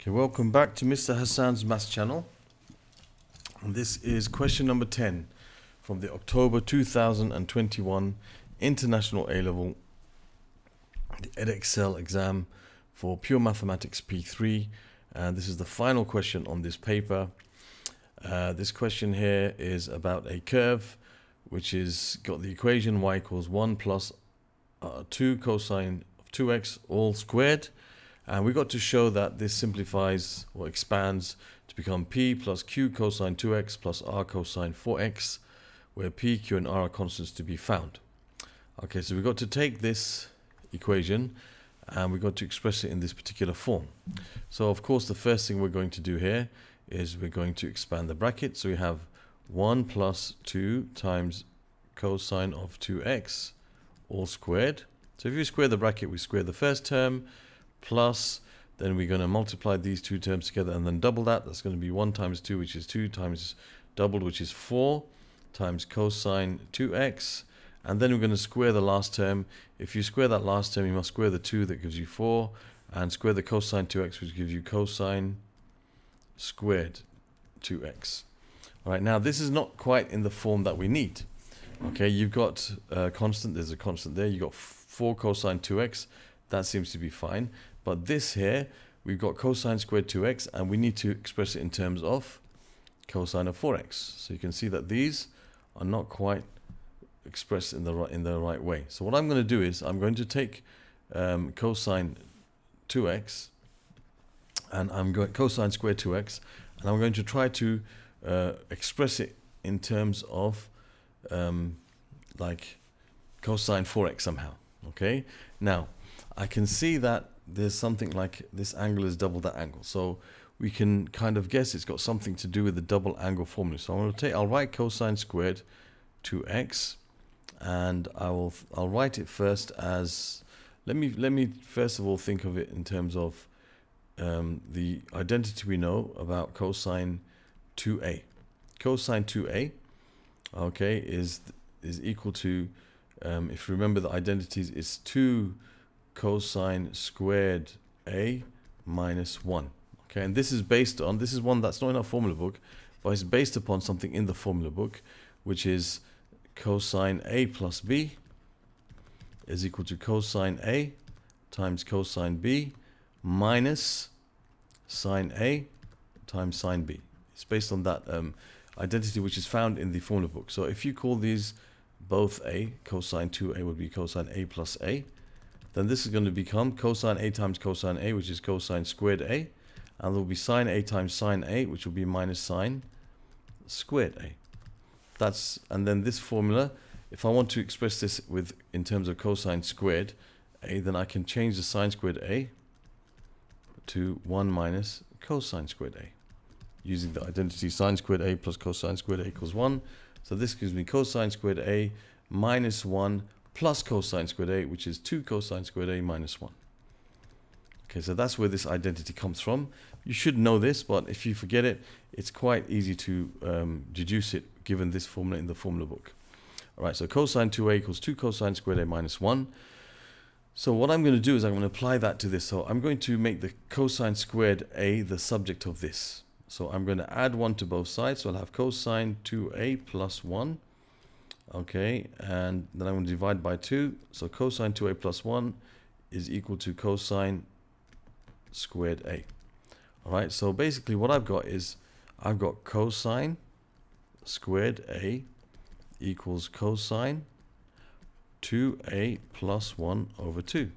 Okay, welcome back to Mr. Hassaan's Maths channel. And this is question number 10 from the October 2021 International A-Level the Edexcel exam for Pure Mathematics P3 and this is the final question on this paper. Uh, this question here is about a curve which is got the equation y equals 1 plus, uh, 2 cosine of 2x all squared and we got to show that this simplifies or expands to become p plus q cosine 2x plus r cosine 4x where p, q and r are constants to be found. Okay, so we got to take this equation and we got to express it in this particular form. So of course the first thing we're going to do here is we're going to expand the bracket. So we have 1 plus 2 times cosine of 2x all squared. So if you square the bracket, we square the first term plus, then we're going to multiply these two terms together and then double that. That's going to be 1 times 2, which is 2 times doubled, which is 4 times cosine 2x and then we're going to square the last term. If you square that last term, you must square the 2 that gives you 4 and square the cosine 2x which gives you cosine squared 2x. All right, now this is not quite in the form that we need. Okay, you've got a constant, there's a constant there, you've got 4 cosine 2x, that seems to be fine. But this here, we've got cosine squared 2x and we need to express it in terms of cosine of 4x. So you can see that these are not quite expressed in the right in the right way. So what I'm going to do is I'm going to take um, cosine 2x and I'm going cosine squared 2x and I'm going to try to uh, express it in terms of um, like cosine 4x somehow. Okay. Now I can see that there's something like this angle is double that angle. So we can kind of guess it's got something to do with the double angle formula. So I'm going to take I'll write cosine squared 2x and I will I'll write it first as let me let me first of all think of it in terms of um, the identity we know about cosine 2a cosine 2a okay is is equal to um, if you remember the identities it's 2 cosine squared a minus 1 okay and this is based on this is one that's not in our formula book but it's based upon something in the formula book which is cosine A plus B is equal to cosine A times cosine B minus sine A times sine B. It's based on that um, identity which is found in the formula book. So if you call these both A, cosine 2A would be cosine A plus A, then this is going to become cosine A times cosine A, which is cosine squared A, and there will be sine A times sine A, which will be minus sine squared A. That's and then this formula, if I want to express this with in terms of cosine squared a, then I can change the sine squared a to 1 minus cosine squared a using the identity sine squared a plus cosine squared a equals 1. So this gives me cosine squared a minus 1 plus cosine squared a, which is 2 cosine squared a minus 1. Okay, so that's where this identity comes from. You should know this, but if you forget it, it's quite easy to um, deduce it given this formula in the formula book. All right, so cosine 2a equals 2 cosine squared a minus 1. So what I'm going to do is I'm going to apply that to this. So I'm going to make the cosine squared a the subject of this. So I'm going to add 1 to both sides. So I'll have cosine 2a plus 1. Okay, and then I'm going to divide by 2. So cosine 2a plus 1 is equal to cosine squared a. All right, so basically what I've got is I've got cosine squared a equals cosine 2a plus 1 over 2.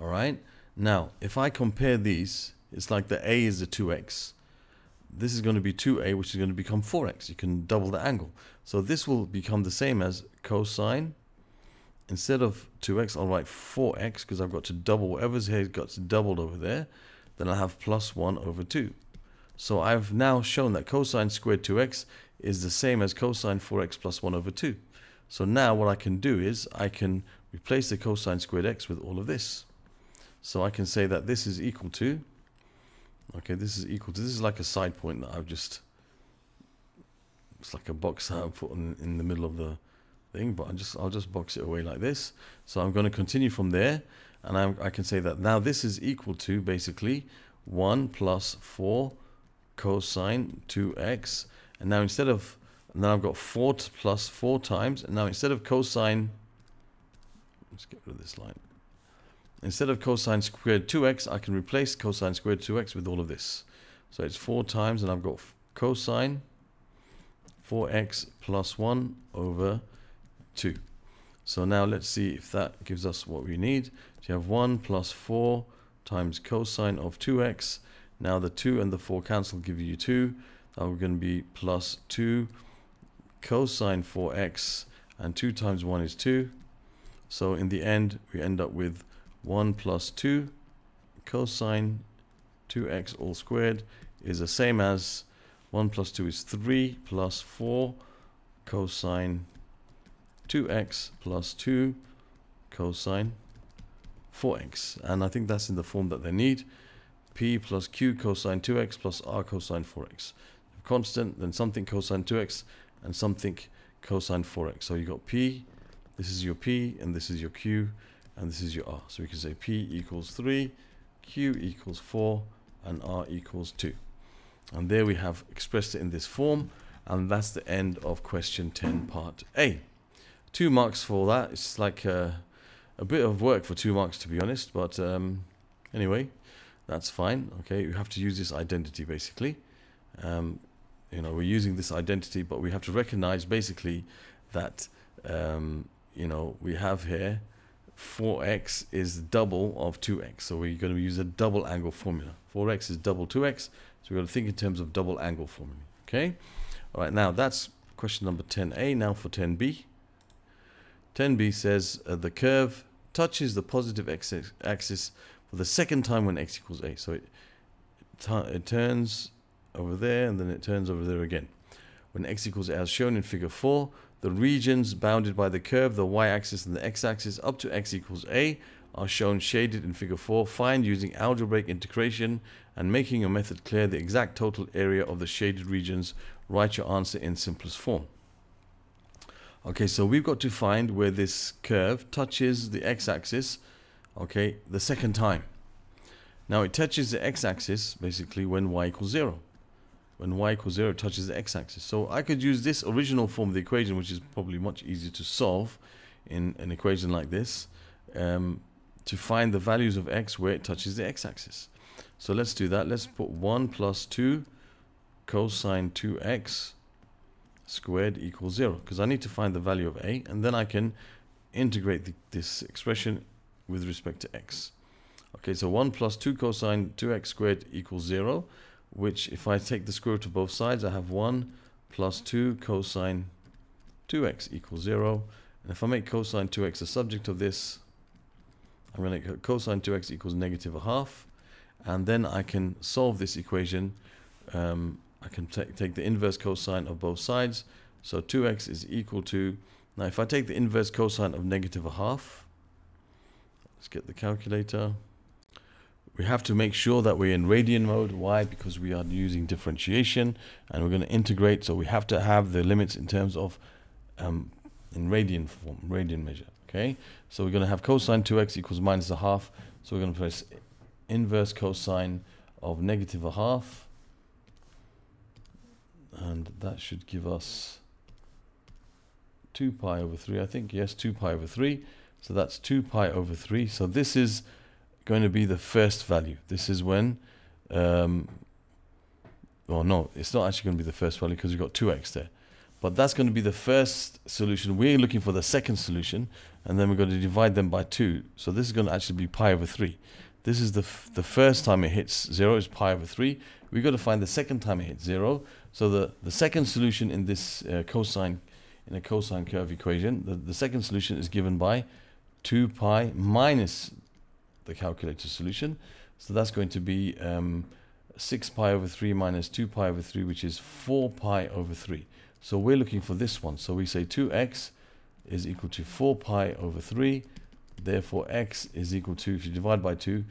All right, now if I compare these, it's like the a is the 2x. This is going to be 2a, which is going to become 4x. You can double the angle. So this will become the same as cosine instead of 2x, I'll write 4x because I've got to double whatever's here got doubled over there. Then I'll have plus 1 over 2. So I've now shown that cosine squared 2x is the same as cosine 4x plus 1 over 2. So now what I can do is I can replace the cosine squared x with all of this. So I can say that this is equal to, okay, this is equal to, this is like a side point that I've just, it's like a box that I've put in, in the middle of the thing, but I just I'll just box it away like this. So I'm going to continue from there, And I'm, I can say that now this is equal to basically 1 plus 4 cosine 2x. And now instead of, and then I've got 4 plus 4 times. And now instead of cosine, let's get rid of this line. Instead of cosine squared 2x, I can replace cosine squared 2x with all of this. So it's 4 times, and I've got cosine 4x plus 1 over 2. So now let's see if that gives us what we need. So you have 1 plus 4 times cosine of 2x. Now the 2 and the 4 cancel, give you 2. That we're going to be plus 2 cosine 4x and 2 times 1 is 2. So in the end, we end up with 1 plus 2 cosine 2x all squared is the same as 1 plus 2 is 3 plus 4 cosine 2x plus 2 cosine 4x. And I think that's in the form that they need. p plus q cosine 2x plus r cosine 4x. Constant, then something cosine 2x and something cosine 4x. So you got p, this is your p, and this is your q, and this is your r. So we can say P equals 3, Q equals 4, and R equals 2. And there we have expressed it in this form, and that's the end of question 10 part A. Two marks for that. It's like a, a bit of work for two marks to be honest, but um, anyway, that's fine. Okay, you have to use this identity basically. Um, you know, we're using this identity, but we have to recognize basically that, um, you know, we have here 4x is double of 2x. So we're going to use a double angle formula. 4x is double 2x. So we're going to think in terms of double angle formula. Okay. All right. Now that's question number 10a. Now for 10b. 10b says uh, the curve touches the positive x axis for the second time when x equals a. So it, it turns over there and then it turns over there again. When x equals a as shown in figure 4, the regions bounded by the curve, the y-axis and the x-axis up to x equals a are shown shaded in figure 4. Find using algebraic integration and making your method clear the exact total area of the shaded regions. Write your answer in simplest form. Okay, so we've got to find where this curve touches the x-axis, okay, the second time. Now it touches the x-axis basically when y equals 0 when y equals 0 touches the x-axis. So I could use this original form of the equation, which is probably much easier to solve in an equation like this, um, to find the values of x where it touches the x-axis. So let's do that. Let's put 1 plus 2 cosine 2x squared equals 0, because I need to find the value of a, and then I can integrate the, this expression with respect to x. Okay, so 1 plus 2 cosine 2x squared equals 0 which if I take the square root of both sides, I have 1 plus 2 cosine 2x equals 0. And if I make cosine 2x the subject of this, I'm going to cosine 2x equals negative a half. And then I can solve this equation. Um, I can take the inverse cosine of both sides. So 2x is equal to, now if I take the inverse cosine of negative a half, let's get the calculator we have to make sure that we're in radian mode. Why? Because we are using differentiation and we're going to integrate. So we have to have the limits in terms of um, in radian form, radian measure. Okay. So we're going to have cosine 2x equals minus a half. So we're going to press inverse cosine of negative a half. And that should give us 2 pi over 3, I think. Yes, 2 pi over 3. So that's 2 pi over 3. So this is going to be the first value. This is when, um, well, no, it's not actually going to be the first value because we've got 2x there. But that's going to be the first solution. We're looking for the second solution, and then we're going to divide them by 2. So this is going to actually be pi over 3. This is the, the first time it hits 0 is pi over 3. We've got to find the second time it hits 0. So the, the second solution in this uh, cosine, in a cosine curve equation, the, the second solution is given by 2 pi minus the calculator solution. So that's going to be um, 6 pi over 3 minus 2 pi over 3, which is 4 pi over 3. So we're looking for this one. So we say 2x is equal to 4 pi over 3. Therefore, x is equal to, if you divide by 2,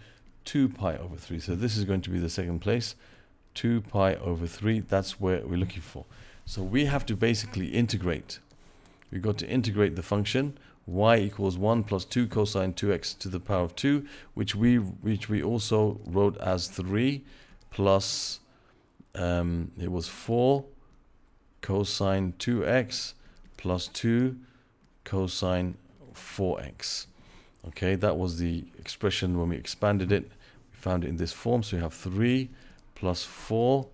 2 pi over 3. So this is going to be the second place. 2 pi over 3, that's where we're looking for. So we have to basically integrate. We've got to integrate the function y equals 1 plus 2 cosine 2x to the power of 2, which we which we also wrote as 3 plus, um, it was 4 cosine 2x plus 2 cosine 4x. Okay, that was the expression when we expanded it. We found it in this form. So we have 3 plus 4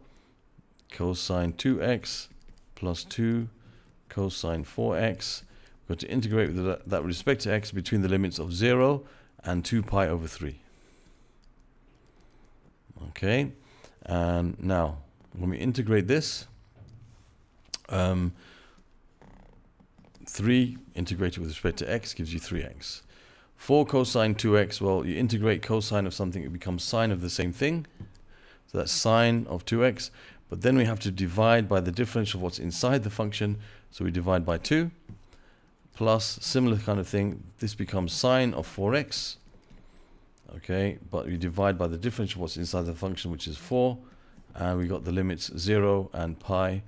cosine 2x plus 2 cosine 4x. We've got to integrate with that, with respect to x between the limits of 0 and 2 pi over 3. Okay, and now when we integrate this, um, 3 integrated with respect to x gives you 3x. 4 cosine 2x, well, you integrate cosine of something, it becomes sine of the same thing. So that's sine of 2x. But then we have to divide by the differential of what's inside the function. So we divide by 2 plus similar kind of thing. This becomes sine of 4x. Okay, but we divide by the differential what's inside the function, which is 4. And we got the limits 0 and pi,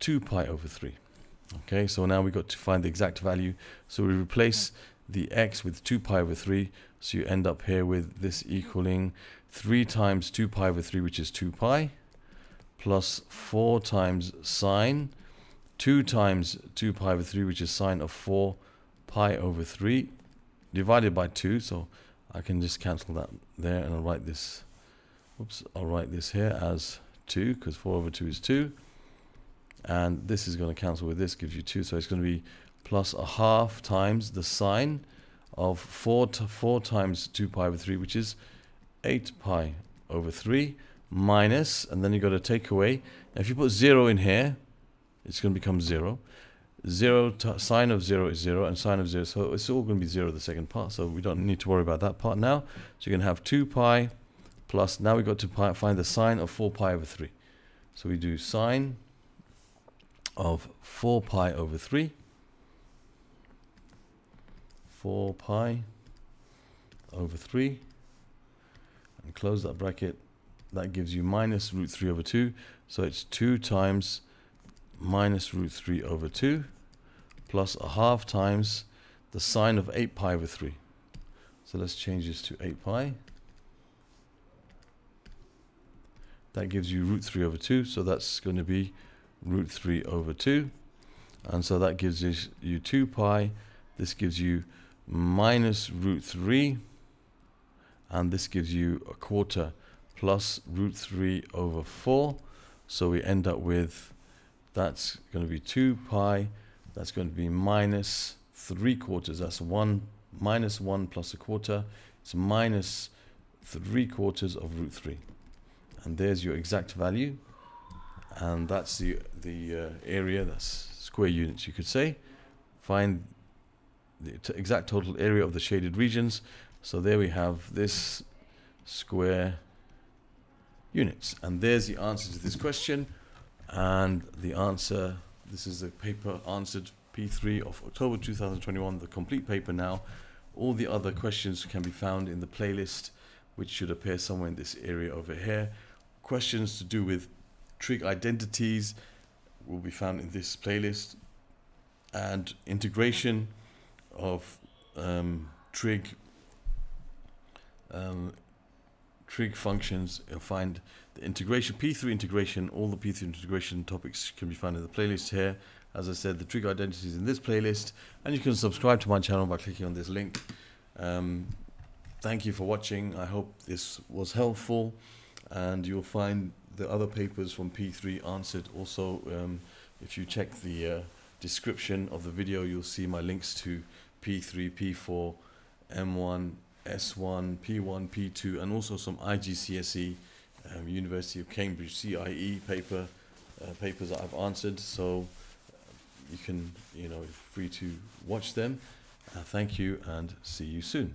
2 pi over 3. Okay, so now we got to find the exact value. So we replace the x with 2 pi over 3. So you end up here with this equaling 3 times 2 pi over 3, which is 2 pi, plus 4 times sine, 2 times 2 pi over 3, which is sine of 4 pi over 3, divided by 2. So I can just cancel that there, and I'll write this, oops, I'll write this here as 2, because 4 over 2 is 2. And this is going to cancel with this, gives you 2. So it's going to be plus a half times the sine of 4, to 4 times 2 pi over 3, which is 8 pi over 3 minus, and then you've got to take away. Now if you put 0 in here, it's going to become 0. 0 sine of 0 is 0 and sine of 0 so it's all going to be 0 the second part so we don't need to worry about that part now. So you're going to have 2 pi plus now we've got to pi, find the sine of 4 pi over 3 so we do sine of 4 pi over 3 4 pi over 3 and close that bracket. That gives you minus root 3 over 2 so it's 2 times minus root 3 over 2 plus a half times the sine of 8 pi over 3 so let's change this to 8 pi. That gives you root 3 over 2 so that's going to be root 3 over 2 and so that gives you 2 pi this gives you minus root 3 and this gives you a quarter plus root 3 over 4 so we end up with that's going to be 2 pi that's going to be minus 3 quarters that's 1 minus 1 plus a quarter it's minus 3 quarters of root 3 and there's your exact value and that's the the uh, area that's square units you could say find the exact total area of the shaded regions. So there we have this square units. And there's the answer to this question. And the answer, this is the paper answered P3 of October 2021, the complete paper now. All the other questions can be found in the playlist, which should appear somewhere in this area over here. Questions to do with trig identities will be found in this playlist. And integration of um, trig um, trig functions. You'll find the integration, P3 integration, all the P3 integration topics can be found in the playlist here. As I said, the trig identities in this playlist, and you can subscribe to my channel by clicking on this link. Um, thank you for watching. I hope this was helpful, and you'll find the other papers from P3 answered also. Um, if you check the uh, description of the video, you'll see my links to P3, P4, M1, S1, P1, P2, and also some IGCSE, um, University of Cambridge CIE paper uh, papers that I've answered. So uh, you can, you know, free to watch them. Uh, thank you and see you soon.